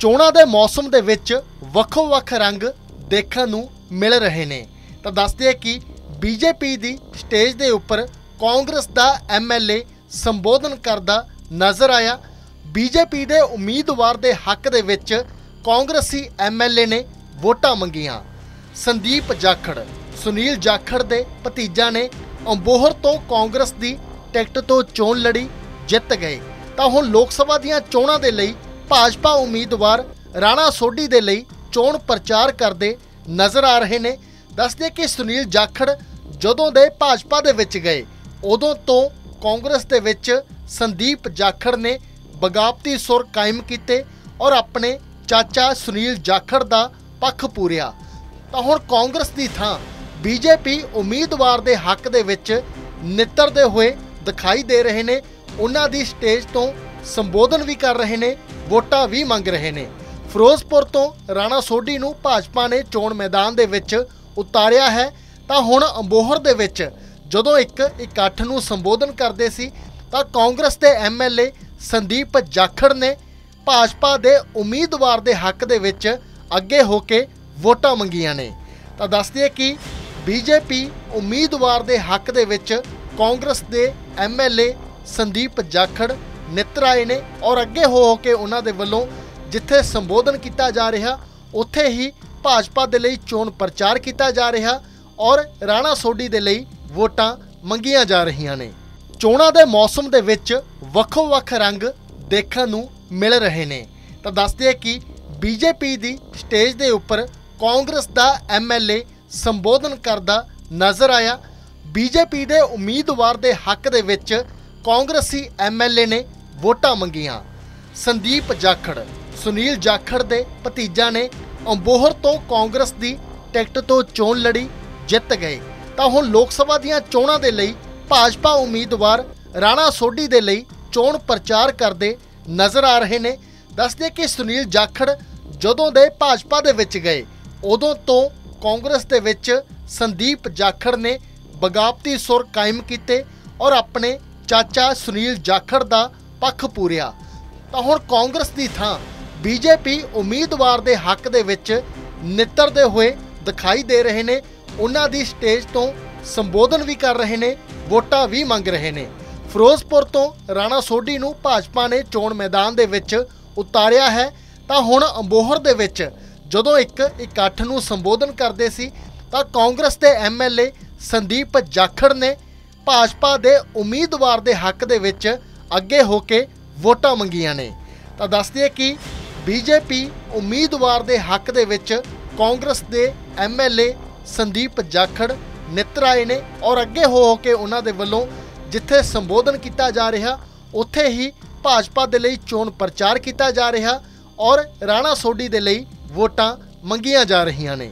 ਚੋਣਾਂ ਦੇ ਮੌਸਮ ਦੇ ਵਿੱਚ ਵੱਖੋ-ਵੱਖ ਰੰਗ ਦੇਖਣ ਨੂੰ ਮਿਲ ਰਹੇ ਨੇ। ਤਾਂ ਦੱਸਦੇ ਆ ਕਿ ਬੀਜੇਪੀ ਦੀ ਸਟੇਜ ਦੇ ਉੱਪਰ ਕਾਂਗਰਸ ਦਾ ਐਮਐਲਏ ਸੰਬੋਧਨ ਕਰਦਾ ਨਜ਼ਰ ਆਇਆ। ਬੀਜੇਪੀ ਦੇ ਉਮੀਦਵਾਰ ਦੇ ਹੱਕ ਦੇ ਵਿੱਚ ਕਾਂਗਰਸੀ ਐਮਐਲਏ ਨੇ ਵੋਟਾਂ ਮੰਗੀਆਂ। ਸੰਦੀਪ ਜਾਖੜ, ਸੁਨੀਲ ਜਾਖੜ ਦੇ ਭਤੀਜਾ ਨੇ ਅੰਬੋਹਰ ਤੋਂ ਕਾਂਗਰਸ ਦੀ ਟਿਕਟ ਤੋਂ ਚੋਣ ਲੜੀ ਜਿੱਤ ਗਏ। ਤਾਂ ਹੁਣ ਲੋਕ ਸਭਾ ਦੀਆਂ ਚੋਣਾਂ ਦੇ ਲਈ ਭਾਜਪਾ ਉਮੀਦਵਾਰ ਰਾਣਾ ਸੋਢੀ ਦੇ ਲਈ ਚੋਣ ਪ੍ਰਚਾਰ ਕਰਦੇ ਨਜ਼ਰ ਆ ਰਹੇ ਨੇ। ਦੱਸਦੇ ਕਿ ਸੁਨੀਲ ਜਾਖੜ ਜਦੋਂ ਦੇ ਭਾਜਪਾ ਦੇ ਵਿੱਚ ਗਏ, ਉਦੋਂ ਤੋਂ ਕਾਂਗਰਸ ਦੇ ਵਿੱਚ ਸੰਦੀਪ ਜਾਖੜ ਨੇ ਬਗਾਵਤੀ ਸੁਰ ਕਾਇਮ ਕੀਤੇ ਔਰ ਆਪਣੇ ਚਾਚਾ ਸੁਨੀਲ ਜਾਖੜ ਦਾ ਪੱਖ ਪੂਰਿਆ। ਤਾਂ ਹੁਣ ਕਾਂਗਰਸ ਦੀ ਥਾਂ ਬੀਜੇਪੀ ਉਮੀਦਵਾਰ ਦੇ ਹੱਕ ਦੇ ਵਿੱਚ ਨਿੱਤਰਦੇ ਹੋਏ ਦਿਖਾਈ ਦੇ ਰਹੇ ਨੇ। ਉਹਨਾਂ ਦੀ ਸਟੇਜ ਤੋਂ ਸੰਬੋਧਨ ਵੀ ਕਰ ਰਹੇ ਨੇ, ਵੋਟਾਂ ਵੀ ਮੰਗ ਰਹੇ ਨੇ। ਫਿਰੋਜ਼ਪੁਰ ਤੋਂ ਰਾਣਾ ਸੋਢੀ ਨੂੰ ਭਾਜਪਾ ਨੇ ਚੋਣ ਮੈਦਾਨ ਦੇ ਵਿੱਚ ਉਤਾਰਿਆ ਹੈ। ਤਾਂ ਹੁਣ ਅੰਬੋਹਰ ਦੇ ਵਿੱਚ ਜਦੋਂ ਇੱਕ ਇਕੱਠ ਨੂੰ ਸੰਬੋਧਨ ਕਰਦੇ ਸੀ, ਤਾਂ ਕਾਂਗਰਸ ਦੇ ਐਮਐਲਏ ਸੰਦੀਪ ਜਾਖੜ ਨੇ ਭਾਜਪਾ ਦੇ ਉਮੀਦਵਾਰ ਦੇ ਹੱਕ ਦੇ ਵਿੱਚ ਅੱਗੇ ਹੋ ਕੇ ਵੋਟਾਂ ਮੰਗੀਆਂ ਨੇ। ਤਾਂ ਦੱਸਦੇ ਕਿ ਬੀਜੇਪੀ ਉਮੀਦਵਾਰ ਦੇ ਹੱਕ ਦੇ ਵਿੱਚ ਕਾਂਗਰਸ ਦੇ ਐਮਐਲਏ ਸੰਦੀਪ ਜਾਖੜ ਨਿੱਤਰ ਆਏ ਨੇ ਔਰ ਅੱਗੇ ਹੋ ਹੋ ਕੇ ਉਹਨਾਂ ਦੇ ਵੱਲੋਂ ਜਿੱਥੇ ਸੰਬੋਧਨ ਕੀਤਾ ਜਾ ਰਿਹਾ, ਉੱਥੇ ਹੀ ਭਾਜਪਾ ਦੇ ਲਈ ਚੋਣ ਪ੍ਰਚਾਰ ਕੀਤਾ ਜਾ ਰਿਹਾ ਔਰ ਰਾਣਾ ਸੋਢੀ ਦੇ ਲਈ ਵੋਟਾਂ ਮੰਗੀਆਂ ਜਾ ਰਹੀਆਂ ਨੇ। ਚੋਣਾਂ ਦੇ ਮੌਸਮ ਦੇ ਵਿੱਚ ਵੱਖੋ-ਵੱਖ ਰੰਗ ਦੇਖਣ ਨੂੰ ਮਿਲ ਰਹੇ ਨੇ। ਤਾਂ ਦੱਸਦੇ ਆ ਕਿ ਬੀਜੇਪੀ ਦੀ ਸਟੇਜ ਦੇ ਉੱਪਰ ਕਾਂਗਰਸ ਦਾ ਐਮਐਲਏ ਸੰਬੋਧਨ ਕਰਦਾ ਨਜ਼ਰ ਆਇਆ। ਬੀਜੇਪੀ ਦੇ ਉਮੀਦਵਾਰ ਦੇ ਹੱਕ ਦੇ ਵਿੱਚ ਕਾਂਗਰਸੀ ਐਮਐਲਏ ਨੇ ਵੋਟਾਂ ਮੰਗੀਆਂ। ਸੰਦੀਪ ਜਾਖੜ, ਸੁਨੀਲ ਜਾਖੜ ਦੇ ਭਤੀਜਾ ਨੇ ਅੰਬੋਹਰ ਤੋਂ ਕਾਂਗਰਸ ਦੀ ਟਿਕਟ ਤੋਂ ਚੋਣ ਲੜੀ, ਜਿੱਤ ਗਏ। ਤਾਂ ਹੁਣ ਲੋਕ ਸਭਾ ਦੀਆਂ ਚੋਣਾਂ ਦੇ ਲਈ ਭਾਜਪਾ ਉਮੀਦਵਾਰ ਰਾਣਾ ਸੋਢੀ ਦੇ ਲਈ ਚੋਣ ਪ੍ਰਚਾਰ ਕਰਦੇ ਨਜ਼ਰ ਆ ਰਹੇ ਨੇ। ਦੱਸਦੇ ਕਿ ਸੁਨੀਲ ਜਾਖੜ ਜਦੋਂ ਦੇ ਭਾਜਪਾ ਦੇ ਵਿੱਚ ਗਏ, ਉਦੋਂ ਤੋਂ ਕਾਂਗਰਸ ਦੇ ਵਿੱਚ ਸੰਦੀਪ ਜਾਖੜ ਨੇ ਬਗਾਵਤੀ ਸੁਰ ਕਾਇਮ ਕੀਤੇ ਔਰ ਆਪਣੇ ਚਾਚਾ ਸੁਨੀਲ ਜਾਖੜ ਦਾ ਪੱਖ ਪੂਰਿਆ। ਤਾਂ ਹੁਣ ਕਾਂਗਰਸ ਦੀ ਥਾਂ ਬੀਜੇਪੀ ਉਮੀਦਵਾਰ ਦੇ ਹੱਕ ਦੇ ਵਿੱਚ ਨਿੱਤਰਦੇ ਹੋਏ ਦਿਖਾਈ ਦੇ ਰਹੇ ਨੇ। ਉਹਨਾਂ ਦੀ ਸਟੇਜ ਤੋਂ ਸੰਬੋਧਨ ਵੀ ਕਰ ਰਹੇ ਨੇ, ਵੋਟਾਂ ਵੀ ਮੰਗ ਰਹੇ ਨੇ। ਫਿਰੋਜ਼ਪੁਰ ਤੋਂ ਰਾਣਾ ਸੋਢੀ ਨੂੰ ਭਾਜਪਾ ਨੇ ਚੋਣ ਮੈਦਾਨ ਦੇ ਵਿੱਚ ਉਤਾਰਿਆ ਹੈ। ਤਾਂ ਹੁਣ ਅੰਬੋਹਰ ਦੇ ਵਿੱਚ ਜਦੋਂ ਇੱਕ ਇਕੱਠ ਨੂੰ ਸੰਬੋਧਨ ਕਰਦੇ ਸੀ, ਤਾਂ ਕਾਂਗਰਸ ਦੇ ਐਮਐਲਏ ਸੰਦੀਪ ਜਾਖੜ ਨੇ ਭਾਜਪਾ ਦੇ ਉਮੀਦਵਾਰ ਦੇ ਹੱਕ ਦੇ ਵਿੱਚ ਅੱਗੇ ਹੋ ਕੇ ਵੋਟਾਂ ਮੰਗੀਆਂ ਨੇ। ਤਾਂ ਦੱਸਦੇ ਕਿ ਬੀਜੇਪੀ ਉਮੀਦਵਾਰ ਦੇ ਹੱਕ ਦੇ ਵਿੱਚ ਕਾਂਗਰਸ ਦੇ ਐਮਐਲਏ ਸੰਦੀਪ ਜਾਖੜ ਨਿੱਤਰ ਆਏ ਨੇ ਔਰ ਅੱਗੇ ਹੋ ਹੋ ਕੇ ਉਹਨਾਂ ਦੇ ਵੱਲੋਂ ਜਿੱਥੇ ਸੰਬੋਧਨ ਕੀਤਾ ਜਾ ਰਿਹਾ, ਉੱਥੇ ਹੀ ਭਾਜਪਾ ਦੇ ਲਈ ਚੋਣ ਪ੍ਰਚਾਰ ਕੀਤਾ ਜਾ ਰਿਹਾ ਔਰ ਰਾਣਾ ਸੋਢੀ ਦੇ ਲਈ ਵੋਟਾਂ ਮੰਗੀਆਂ ਜਾ ਰਹੀਆਂ ਨੇ।